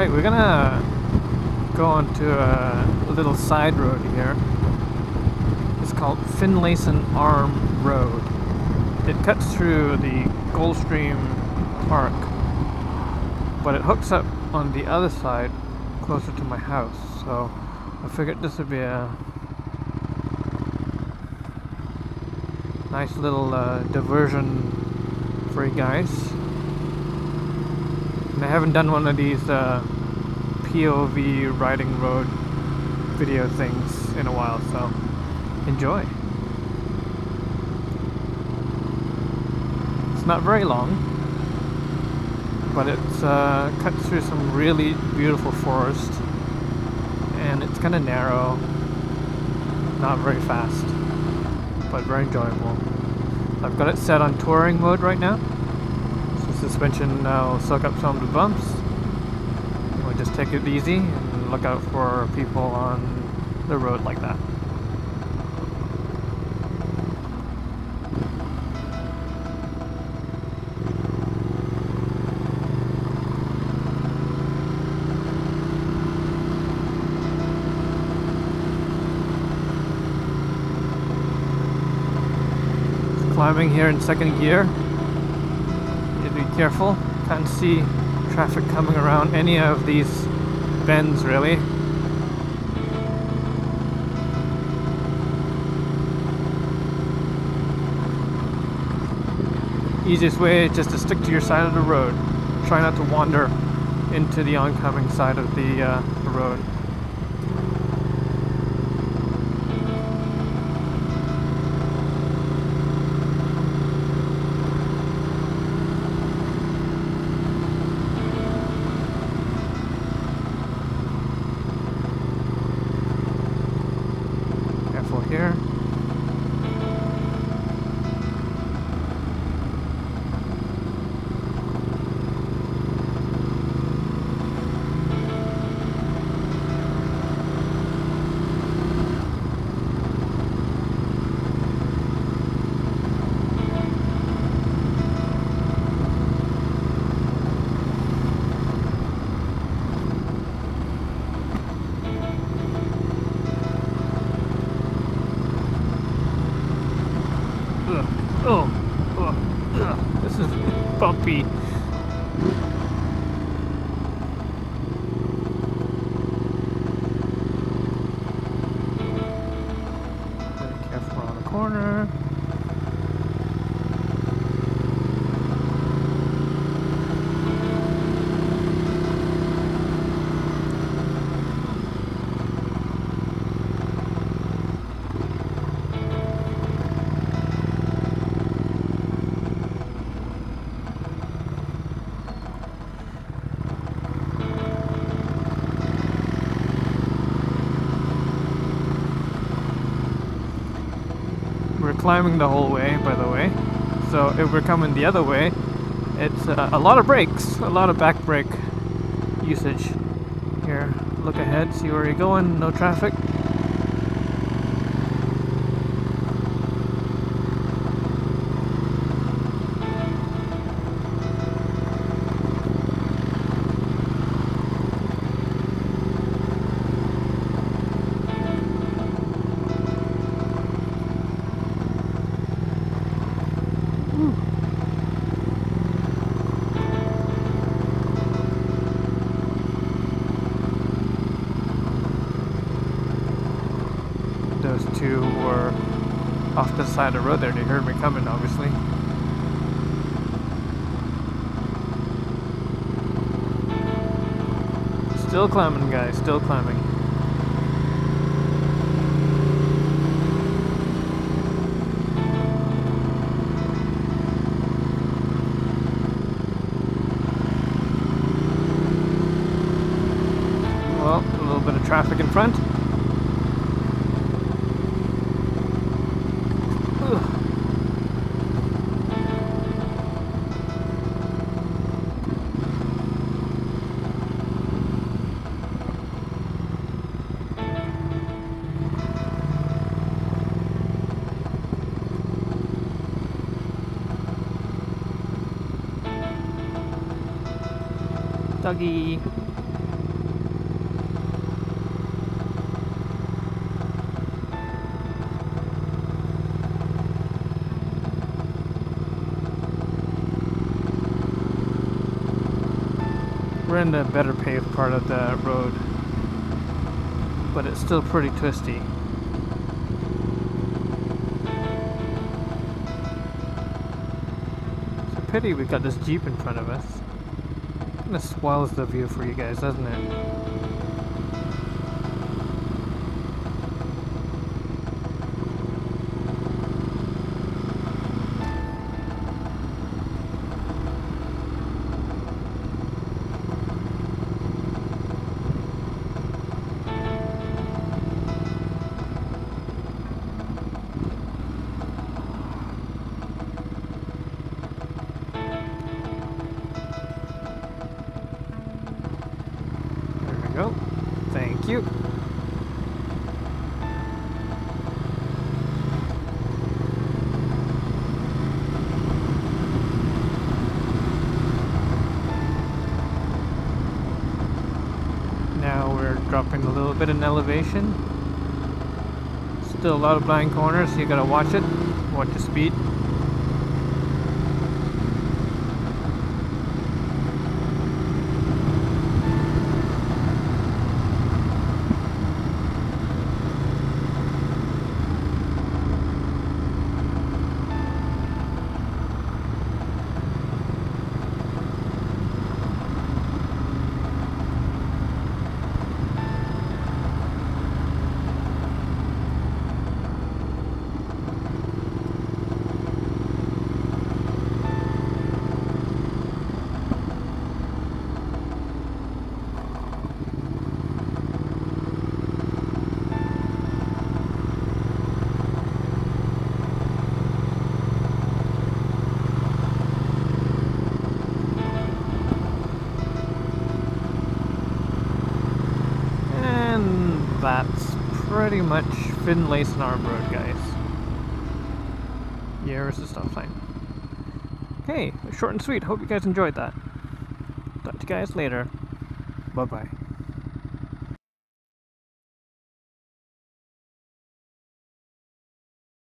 Alright, we're gonna go onto a little side road here. It's called Finlayson Arm Road. It cuts through the Goldstream Park, but it hooks up on the other side closer to my house. So I figured this would be a nice little uh, diversion for you guys. And I haven't done one of these uh, POV riding road video things in a while, so enjoy. It's not very long, but it's uh, cut through some really beautiful forest, and it's kind of narrow, not very fast, but very enjoyable. I've got it set on touring mode right now, suspension now soak up some of the bumps. We'll just take it easy and look out for people on the road like that. climbing here in second gear. Careful. Can't see traffic coming around any of these bends really. Easiest way is just to stick to your side of the road. Try not to wander into the oncoming side of the, uh, the road. Climbing the whole way, by the way. So if we're coming the other way, it's uh, a lot of brakes, a lot of back brake usage. Here, look ahead, see where you're going, no traffic. Side of the road there. They heard me coming, obviously. Still climbing, guys. Still climbing. Well, a little bit of traffic in front. doggy. We're in the better paved part of the road, but it's still pretty twisty. It's a pity we've got this Jeep in front of us. Kinda spoils the view for you guys, doesn't it? Go. Thank you. Now we're dropping a little bit in elevation. Still a lot of blind corners, so you gotta watch it. Watch the speed. Pretty much Finlayson Arm Road, guys. Yeah, Here's the stop sign. Okay, short and sweet. Hope you guys enjoyed that. Talk to you guys later. Bye bye.